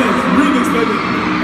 Remix, baby.